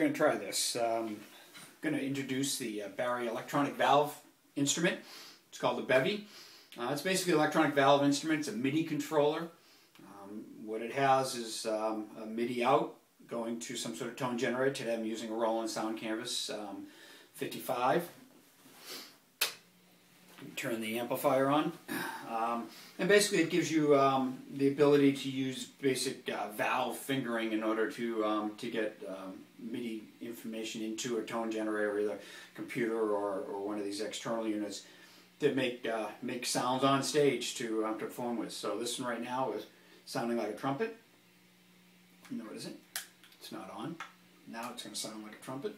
going to try this. Um, I'm going to introduce the uh, Barry electronic valve instrument. It's called the BEVI. Uh, it's basically an electronic valve instrument. It's a MIDI controller. Um, what it has is um, a MIDI out going to some sort of tone generator. Today I'm using a Roland Sound Canvas um, 55 turn the amplifier on. Um, and basically it gives you um, the ability to use basic uh, valve fingering in order to, um, to get um, MIDI information into a tone generator, or either computer or, or one of these external units that make, uh, make sounds on stage to, um, to perform with. So this one right now is sounding like a trumpet. No, it isn't. It's not on. Now it's going to sound like a trumpet.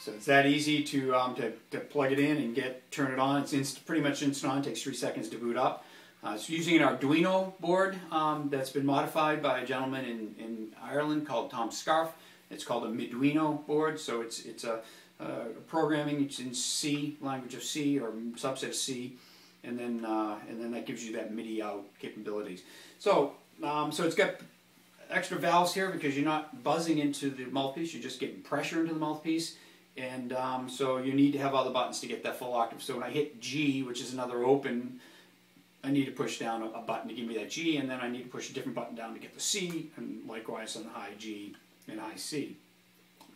So it's that easy to, um, to, to plug it in and get turn it on. It's inst pretty much instant on. It takes three seconds to boot up. Uh, it's using an Arduino board um, that's been modified by a gentleman in, in Ireland called Tom Scarff. It's called a Midiuno board, so it's it's a, a programming. It's in C, language of C or subset of C, and then uh, and then that gives you that MIDI out capabilities. So um, so it's got extra valves here because you're not buzzing into the mouthpiece. You're just getting pressure into the mouthpiece. And um, so you need to have all the buttons to get that full octave. So when I hit G, which is another open, I need to push down a, button to give me that G, and then I need to push a different button down to get the C, and likewise on the high G and high C.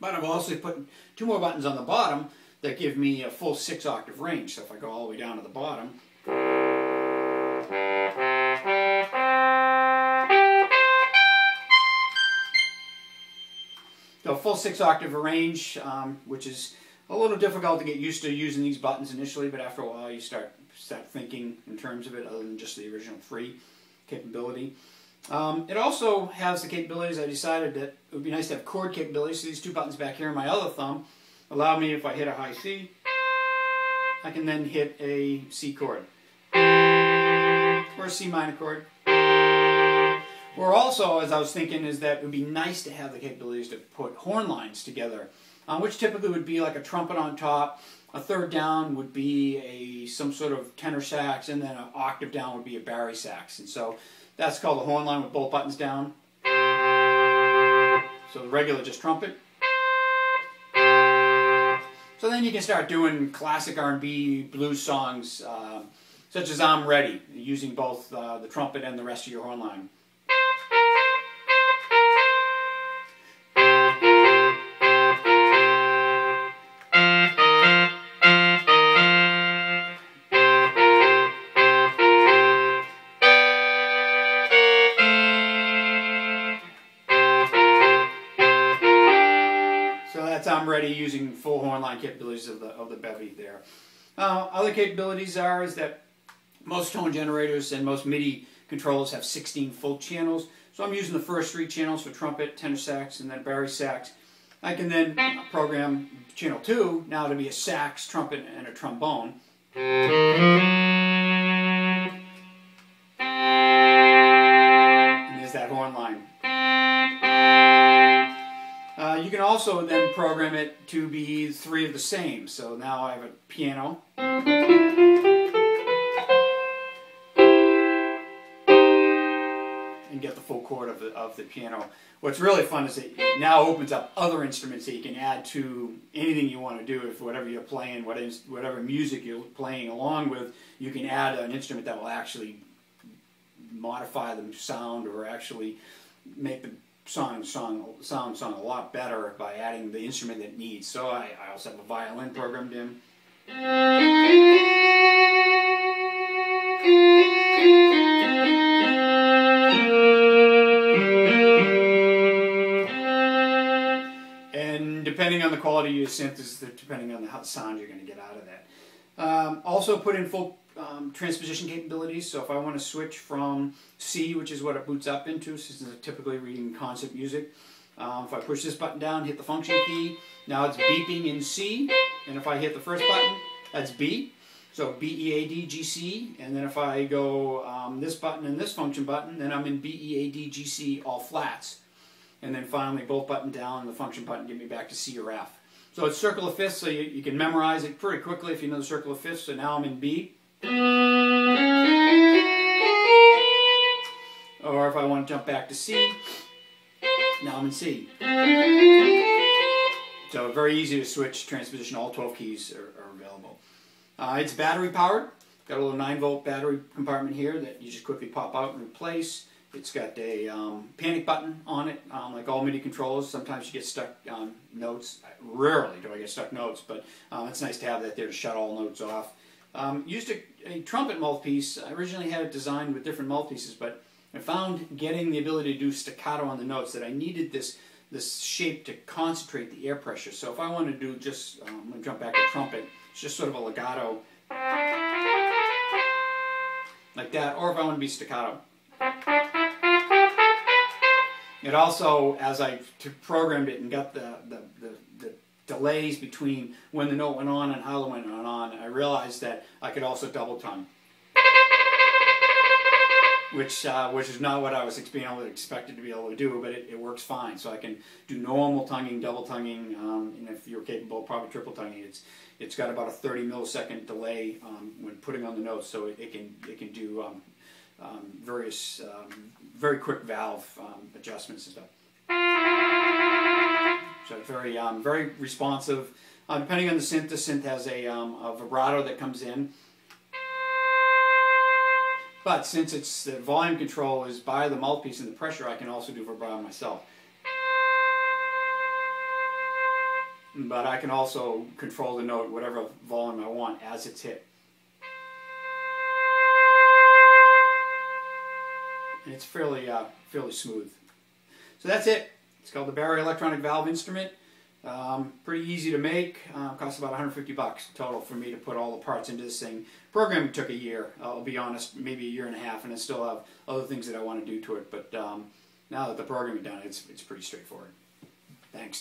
But I've also put two more buttons on the bottom that give me a full six octave range. So if I go all the way down to the bottom, a full six octave range, um, which is a little difficult to get used to using these buttons initially, but after a while you start start thinking in terms of it other than just the original three capability. Um, it also has the capabilities, I decided that it would be nice to have chord capabilities, so these two buttons back here on my other thumb allow me, if I hit a high C, I can then hit a C chord, or a C minor chord, or also, as I was thinking, is that it would be nice to have the capabilities to put horn lines together, um, which typically would be like a trumpet on top. A third down would be a some sort of tenor sax, and then an octave down would be a bari sax. And so that's called a horn line with both buttons down. So the regular just trumpet. So then you can start doing classic R&B blues songs, uh, such as I'm Ready, using both uh, the trumpet and the rest of your horn line. I'm using full horn line capabilities of the, of the BEVI there. Uh, other capabilities are is that most tone generators and most MIDI controllers have 16 full channels. So I'm using the first three channels for trumpet, tenor sax, and then bari sax. I can then program channel 2 now to be a sax, trumpet, and a trombone. You can also then program it to be three of the same. So now I have a piano. And get the full chord of the, of the piano. What's really fun is it now opens up other instruments that you can add to anything you want to do. If whatever you're playing, whatever music you're playing along with, you can add an instrument that will actually modify the sound or actually make the song song sound song a lot better by adding the instrument that needs. So I, I also have a violin programmed in. And depending on the quality of your synth depending on the sound you're going to get out of that. Um, also put in full um, transposition capabilities. So if I want to switch from C, which is what it boots up into, since it's typically reading concert music, um, if I push this button down, hit the function key, now it's beeping in C. And if I hit the first button, that's B. So B, E, A, D, G, C. And then if I go um, this button and this function button, then I'm in B, E, A, D, G, C, all flats. And then finally both button down and the function button get me back to C or F. So it's circle of fifths, so you, you can memorize it pretty quickly if you know the circle of fifths. So now I'm in B. Or if I want to jump back to C, now I'm in C. So very easy to switch transposition. All 12 keys are, are available. Uh, it's battery powered. Got a little 9 volt battery compartment here that you just quickly pop out and replace. It's got a um, panic button on it, um, like all MIDI controllers. Sometimes you get stuck on notes. Rarely do I get stuck notes, but um, it's nice to have that there to shut all notes off. Um, used a, a, trumpet mouthpiece. I originally had it designed with different mouthpieces, but I found getting the ability to do staccato on the notes that I needed this this shape to concentrate the air pressure. So if I want to do just, um, I'm going to jump back to trumpet, it's just sort of a legato like that, or if I want to be staccato. It also, as I programmed it and got the, the, the, the, delays between when the note went on and how it went on, on, I realized that I could also double tongue. Which, uh, which is not what I was expected to be able to do, but it, it works fine. So I can do normal tonguing, double tonguing, um, and if you're capable, probably triple tonguing. It's it's got about a 30 millisecond delay um, when putting on the notes, so it, it can it can do um, um, various um, very quick valve um, adjustments and stuff. So very um, very responsive. Uh, depending on the synth, the synth has a, um, a vibrato that comes in. But since it's the volume control is by the mouthpiece and the pressure, I can also do vibrato myself. But I can also control the note whatever volume I want as it's hit. and it's fairly uh, fairly smooth. So that's it. It's called the Barry Electronic Valve Instrument. Um, pretty easy to make. Uh, costs about 150 bucks total for me to put all the parts into this thing. Programming took a year. I'll be honest, maybe a year and a half, and I still have other things that I want to do to it. But um, now that the programming done, it's it's pretty straightforward. Thanks.